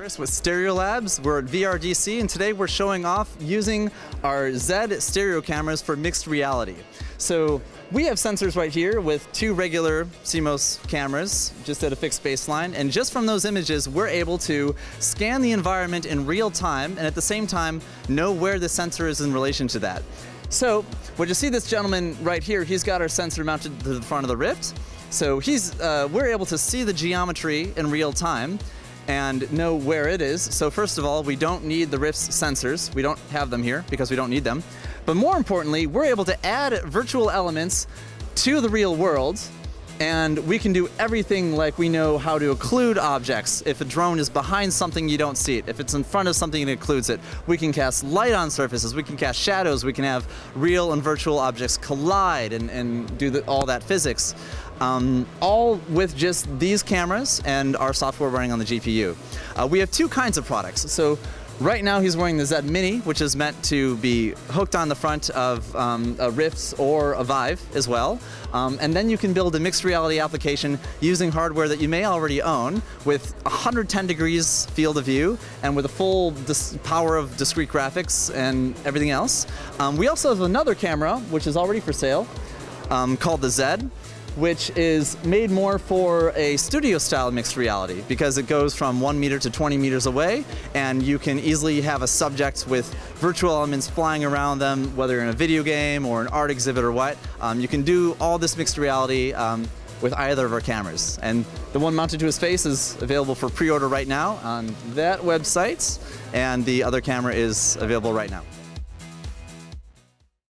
Chris with Stereo Labs. We're at VRDC and today we're showing off using our ZED stereo cameras for mixed reality. So we have sensors right here with two regular CMOS cameras just at a fixed baseline and just from those images we're able to scan the environment in real time and at the same time know where the sensor is in relation to that. So what you see this gentleman right here, he's got our sensor mounted to the front of the Rift. So he's, uh, we're able to see the geometry in real time and know where it is. So first of all, we don't need the Rift's sensors. We don't have them here because we don't need them. But more importantly, we're able to add virtual elements to the real world and we can do everything like we know how to occlude objects. If a drone is behind something, you don't see it. If it's in front of something, it occludes it. We can cast light on surfaces, we can cast shadows, we can have real and virtual objects collide and, and do the, all that physics. Um, all with just these cameras and our software running on the GPU. Uh, we have two kinds of products. So Right now he's wearing the ZED Mini, which is meant to be hooked on the front of um, a Rifts or a Vive as well. Um, and then you can build a mixed reality application using hardware that you may already own with 110 degrees field of view and with a full power of discrete graphics and everything else. Um, we also have another camera, which is already for sale, um, called the ZED which is made more for a studio style mixed reality because it goes from one meter to 20 meters away and you can easily have a subject with virtual elements flying around them, whether in a video game or an art exhibit or what. Um, you can do all this mixed reality um, with either of our cameras. And the one mounted to his face is available for pre-order right now on that website and the other camera is available right now.